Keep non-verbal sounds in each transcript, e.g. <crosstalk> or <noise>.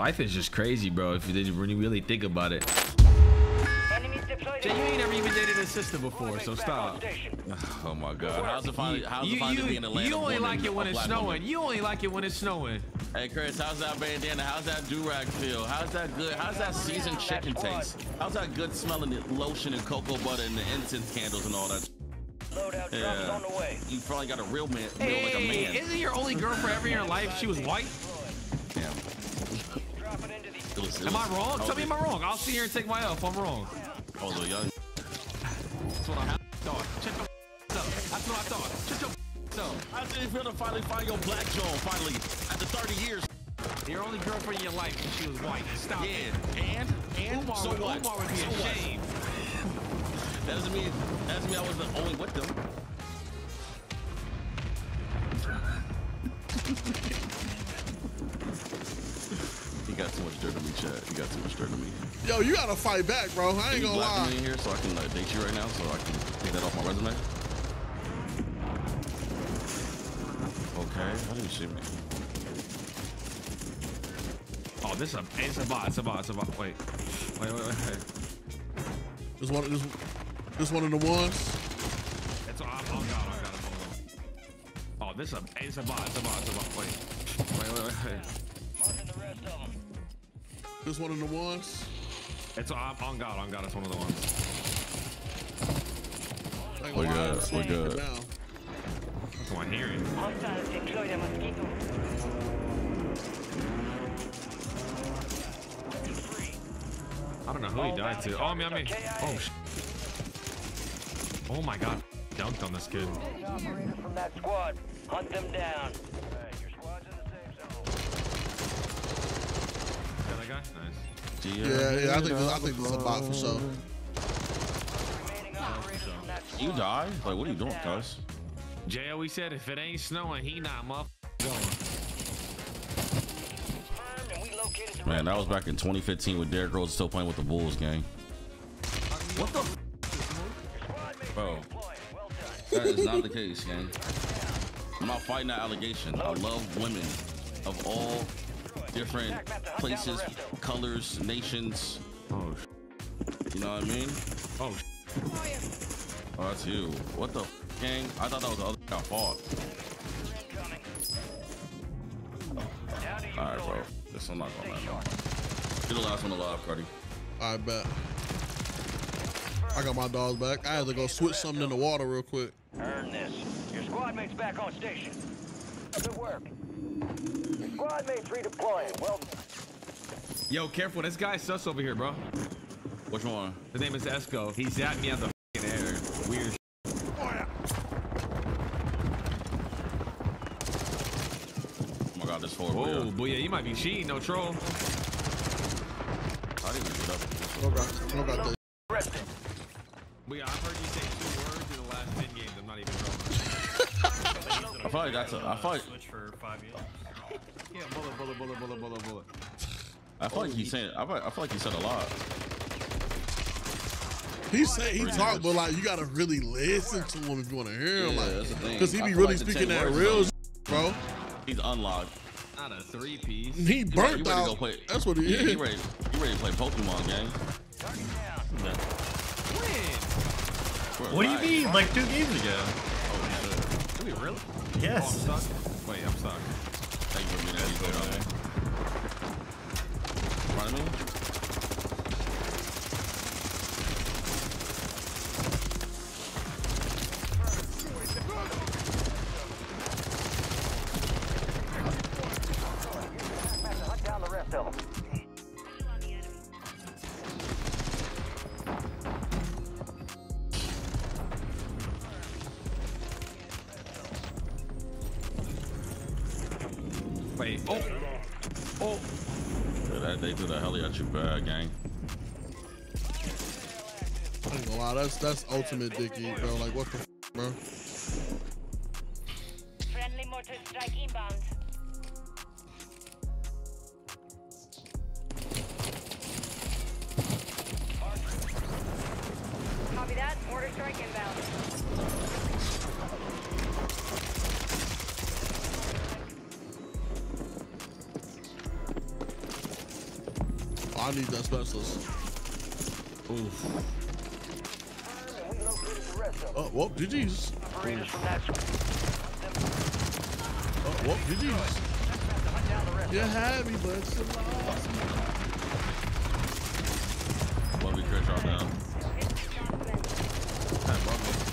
Life is just crazy, bro. If you when you really think about it. Jay, you ain't never even dated a sister before, so stop. <sighs> Oh my God! How's it finally? How's You, it finally you, being Atlanta? you only like it when it's snowing. woman? You only like it when it's snowing. Hey Chris, how's that bandana? How's that do-rag feel? How's that good? How's that seasoned chicken taste? How's that good smelling lotion and cocoa butter and the incense candles and all that? Loadout Yeah. on the way. You probably got a real man, real like a Hey, man. isn't your only girl forever in your life? She was white. Damn. Drop it into the It was- it Am I wrong? Tell me, it- am I wrong? I'll sit here and take my L if I'm wrong. I was a young. That's what I thought. Shut your up. That's what I thought. Shut your up. How did you feel to finally find your black Joan? Finally, after 30 years. Your only girlfriend in your life, and she was white. Stop it. Yeah, and and Umar, so would, what? Umar would be So what? ashamed. <laughs> That doesn't mean that doesn't mean I wasn't only with them. Yo, you gotta fight back, bro. I ain't gonna lie. me in here so I can uh, date you right now, so I can take that off my resume. Okay, how do you see me? Oh, this is a, it's a bot. It's a bot. It's a bot. Wait. Wait, wait, wait. wait. This one, this, this one of the ones. It's, oh, oh, God. I got it. Oh, this is a, it's a bot. It's a bot. It's a bot. Wait. Wait, wait, wait. wait. marking the rest of them. This one of the ones. It's on, on God. On God. It's one of the ones. I ain't We're gonna good, I'm we're good. it. That's what I'm hearing. Hostiles deploy the mosquito. I don't know who he died to. Oh, I mean, I. Oh, sh- Oh my God. Dunked on this kid. Operator from that squad. Hunt them down. Alright, your squad's in the safe zone. Is that that guy? Nice. Yeah, yeah. I think this, I think this is a bot for sure. Remaining operators from that squad. You die? Like, what are you doing, cuz? J.O. we said if it ain't snowing, he not muff going. Confirmed, and we located the Man, that was back in 2015 when Derrick Rose was still playing with the Bulls, gang. What the? Bro, deploying. Well done. that is not the case, gang. I'm not fighting that allegation. I love women of all different places, colors, nations. Oh, You know what I mean? oh, sh- Oh, that's you. What the f- gang? I thought that was the other guy fought. Incoming. Down to you, All right, bro. This I'm not gonna let no. You're the last one alive, Cardi. I bet. I got my dogs back. I had to go switch something in the water real quick. Earn this. Your squad mate's back on station. Good work. Your squad mate's redeploying. Well. Yo, careful. This guy's sus over here, bro. Which one? His name is Esco. He zapped me out the fucking air. Weird. sh- Oh my god, this forward. Whoa, player. boy, yeah, you might be cheating, no troll. I didn't even get up. No got, no got the. Rested. But yeah, I've heard you say two words in the last 10 games. I'm not even <laughs> trolling. I feel like that's a. I feel like. Switch for five years. Yeah, bullet, bullet, bullet, bullet, bullet, bullet. I feel like he's saying. I feel, I feel like he said a lot. He said he talked, but like you gotta really listen to him if you want to hear him, Yeah, like, that's the thing. because he be really like speaking 10 that real, shit, bro. He's unlocked. Not a three piece. He You ready, burnt you ready to go out. play? That's what he yeah, is. You ready? You ready to play Pokemon, gang? Yeah. What do you mean? Like two games ago? Oh, Did we really? Yes. Oh, I'm stuck. Wait, I'm stuck. Thank you for being they threw the you bad, gang. I ain't gonna lie, that's that's ultimate dick eat, bro. Like what the, f- bro? Friendly mortar strike specialist. Oof. And we located the rest of them. Oh, whoop, GG's. Operators from. Oh, uh, whoop, GG's. Hunt down the rest You had me, but it's a loss. Bobby Kershaw down. Good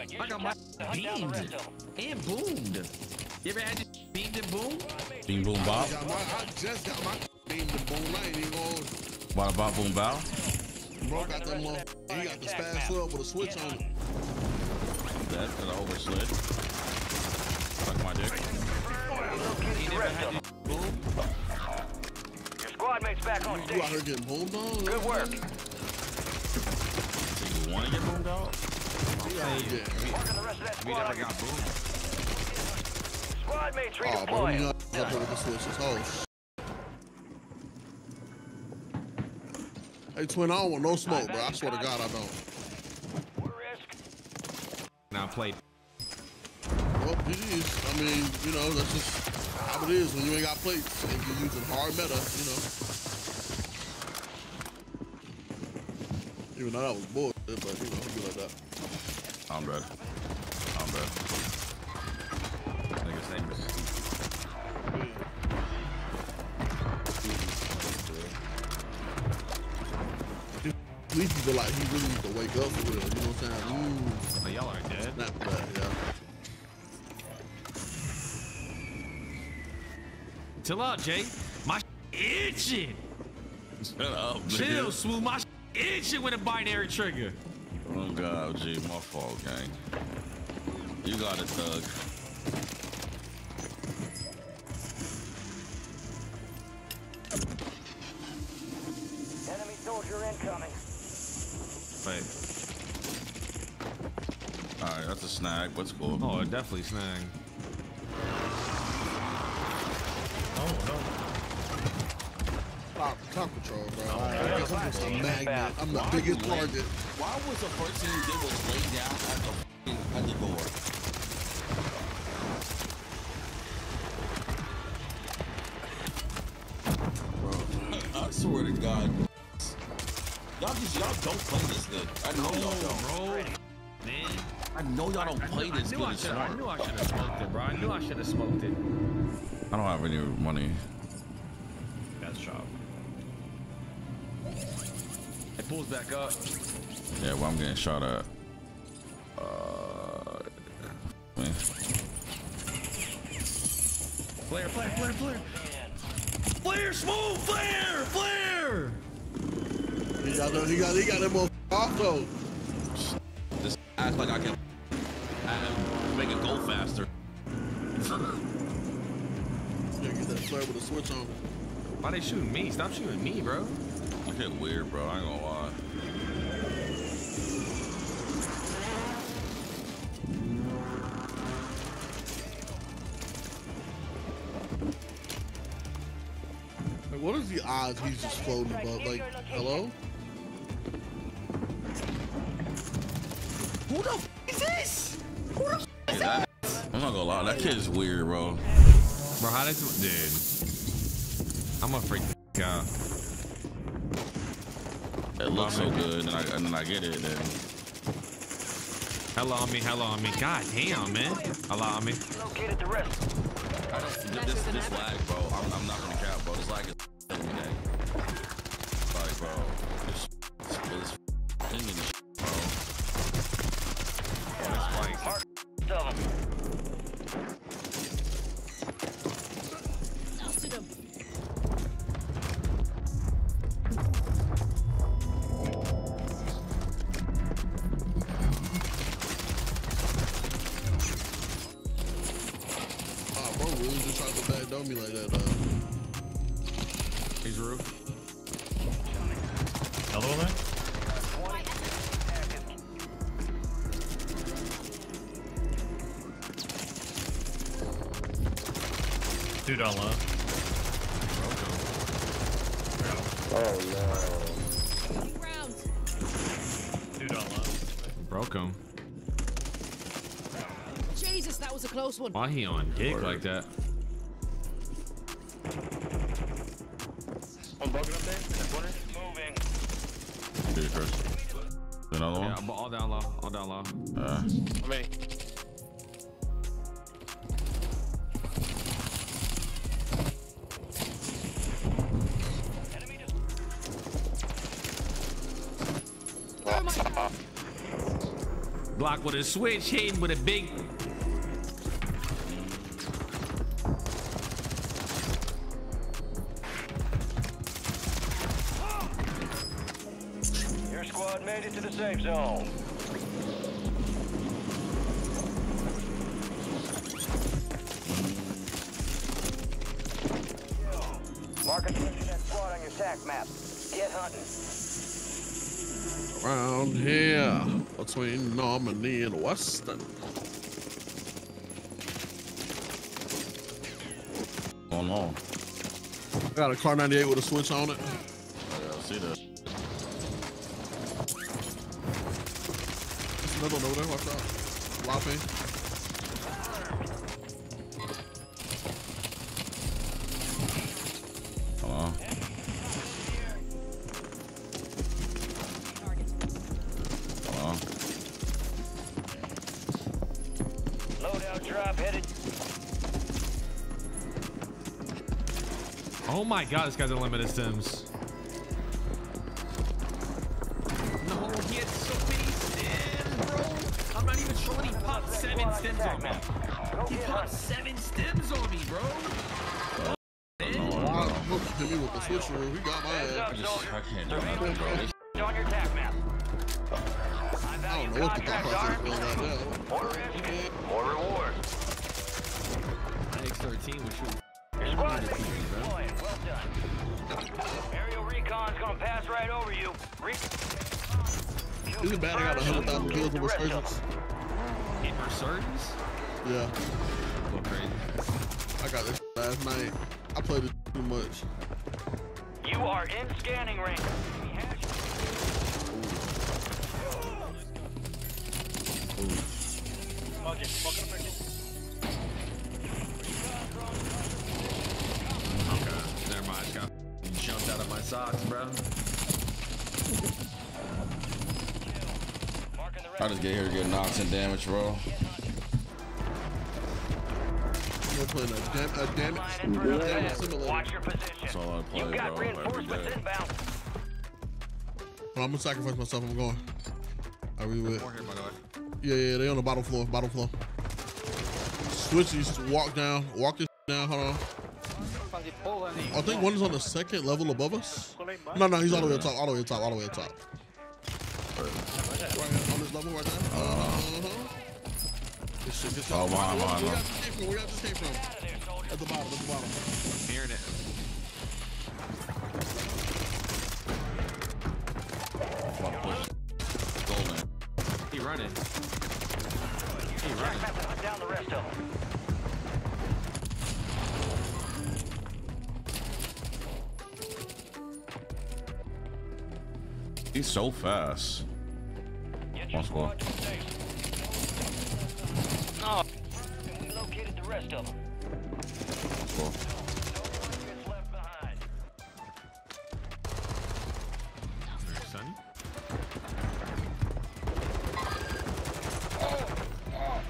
Destroyed. I got my the beamed and boomed. You ever had your beamed and boomed? Bing boom bop. Got my, I just got my beam to boom. I ain't even going. Bada bop boom bow. Bro got that little, he got the SPAS 12 with a switch on it. Dead because I overslid. Suck my dick. The them. Your squad mates back on You out station. here getting boomed on? Good work. So you want to get boomed out? We never got boomed. Squad mates Oh, bro, we redeploying. up with the switches. Oh, Hey, twin, I don't want no smoke, bro. I swear to God, I don't. Now played. Well, GG's. I mean, you know, that's just how it is when you ain't got plates and you're using hard meta, you know. Even though that was bullshit, but you know, it'd be like that. I'm dead. I'm dead. Nigga's name is. At least you feel like he really needs to wake up for real. You know what I'm saying? Ooh, Oh, y'all are dead. snap for that, yeah. Chill out, Jay. My itching. Shut up, nigga. Chill, smooth. My itching with a binary trigger. Oh god, G, my fault, gang. You got it, thug. Enemy soldier incoming. Wait. Alright, that's a snag. What's cool? Oh, it definitely snag. Oh no. Top, top control, bro. I guess I'm just a magnet. I'm the biggest target. Why was the first thing you did was lay down at the at the door? Bro, I swear to God, y'all just y'all don't play this good. I know y'all don't. Bro, man. I know y'all don't play I this knew good I as should. I knew I should have smoked it, bro. I knew I should have smoked it. I don't have any money. That's chop. It pulls back up. Yeah, well, I'm getting shot at. Uh, man. Flare, flare, flare, flare. Flare, smooth, flare, flare. He got, the- he got, he got that motherfucker off though. Just act like I can make it go faster. Yeah, get that flare with a switch on. Why they shooting me? Stop shooting me, bro. You get weird, bro. I ain't gonna lie. Like, what is the odds he's just floating above? Like, hello? Who the f is this? Who the f Yeah, that, I'm not gonna lie. That kid is weird, bro. Bro, how does dude? I'm a freak the f- out. It looks so good, and, I, and then I get it. Then Hello on me, hello on me. God damn, man. Hello on me. Located the rest. this this lag, bro. I'm, I'm not gonna cap, bro. This lag is <laughs> every day. Like, bro, really just tried to backdoor me like that, uh. He's roof. Another one there? Two down low. Two down low. Broke him. Jesus, was a close one. Why he on gig like that? One bucket up there in the corner. Moving. Dude, Chris. Another Yeah, one? but all down low. All down low. Uh, How many? Oh my God. Block with a switch, hitting with a big. Your squad made it to the safe zone. Mark a position that squad on your tac map. Get hunting. Around here, between Normandy and Weston. going oh, long. I got a Kar98 with a switch on it. Yeah, I see that. Another one over there. Watch out. Lopping. Hold on. Hold on. Loadout drop headed. Oh my god, this guy's unlimited stims. Look at me with the switch. He got my Heads ass. I just, soldier. Can't do nothing, bro. On your tac map. I don't know what the thought contracts process are. was right now. More risk, more reward. X13 was shooting. Your squad mates deploying. Well done. Aerial recon's gonna pass right over you. Re- Is it bad I got 100,000 kills with resurgence? In resurgence? Yeah, Go crazy. I got this last night. I played it too much. You are in scanning range. Okay, never mind. I just got jumped out of my socks, bro. I just get here to get knocks and damage, bro. Playing a, dam- a damage, line in for another damage test. simulator. Watch your position. That's all I play, You got bro, every reinforcements day. inbound. Well, I'm gonna sacrifice myself. I'm going. I really will. Here, by the way. Yeah, yeah, they on the bottom floor. Bottom floor. Switches. Walk down. Walk this down. Hold on. I think one is on the second level above us. No, no, he's all the way up top. All the way up top. All the way up top. Right on this level right there. Uh-huh. This just Oh, Where y'all from? At the bottom. At the bottom. I'm to push Golden. He running. He running. Down the rest of them. He's so fast. Squad. squad to the safe. No. We located the rest of them. Cool. Gets left behind. Sonny?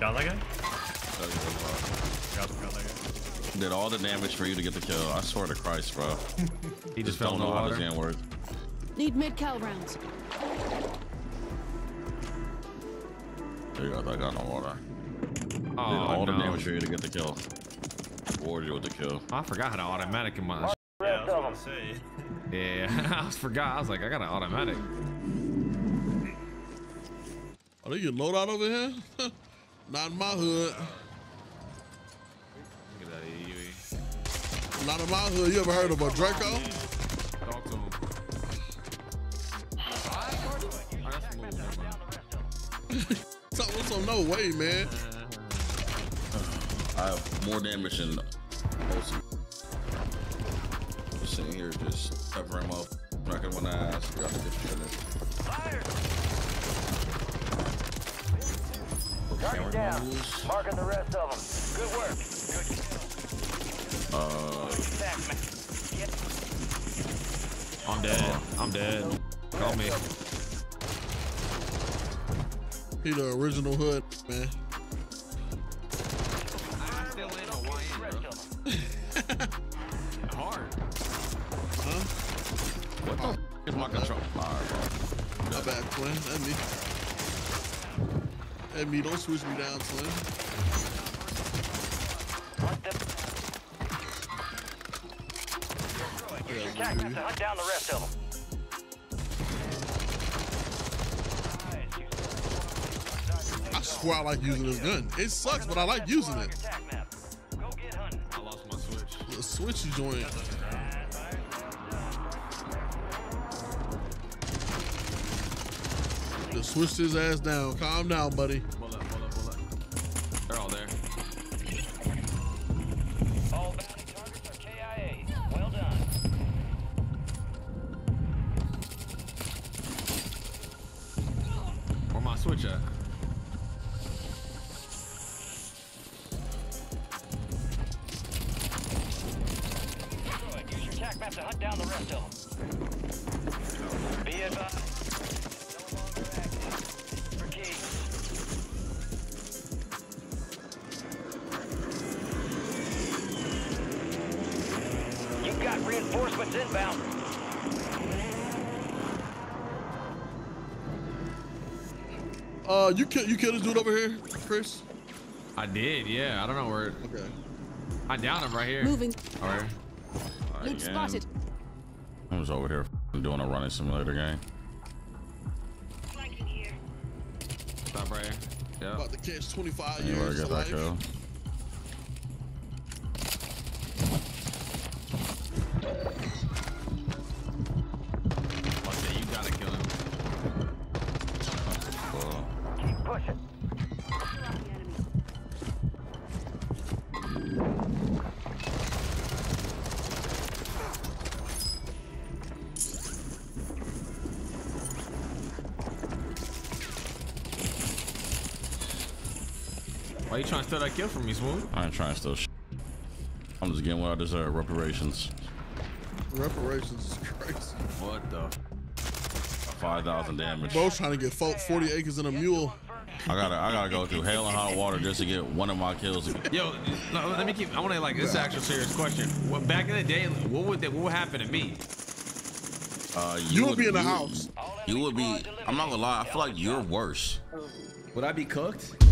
Down that guy? Tell you what, Got, got that guy. Did all the damage for you to get the kill. I swear to Christ, bro. He Just just fell don't know how this water. game works. Need mid-cal rounds. There you go. I got no water. Oh, Did all the no. damage for you to get the kill. Rewarded you with the kill. I forgot how to automatic in my. Yeah, I Rest was gonna say. <laughs> <laughs> Yeah, <laughs> I forgot. I was like, I got an automatic. Are they getting load out over here? Not in my hood. Look at that AUE. Not in my hood. You ever heard of a Draco? Talk to him. I got some moves, never mind. So, so no way, man. Uh, I have more damage than mostly. Just sitting here, just covering him up, knocking him on the ass. Got to get finished. Fire! Target down. moves. Marking the rest of them. Good work. Good kill. Uh, Attack, man. Get I'm dead. I'm dead. Call me. He the original hood, man. That me. Me. Don't switch me down. Hunt. Use your to hunt down the rest of them. I swear I like using this gun. It sucks, but I like using it. Go get hunting. I lost my switch. The switchy joint. Switched his ass down. Calm down, buddy. Uh, you kill you kill this dude over here, Chris? I did, yeah. I don't know where. Okay. I downed him right here. Moving. All right. Loot Again. spotted. I was over here doing a running simulator game. Stop right here. Yeah. About to catch 25 Anywhere years get to that life. You trying to steal that kill from me, Smooth? I ain't trying to steal sh- I'm just getting what I deserve. Reparations. Reparations is crazy. What the? 5,000 damage. Bro's trying to get 40 acres and a mule. I gotta, I gotta go through hell and hot water just to get one of my kills. Yo, no, let me keep. I want to like this is an actual serious question. What back in the day, what would that? What would happen to me? Uh, You would be in the house. You would be. I'm not gonna lie. I feel like you're worse. Would I be cooked?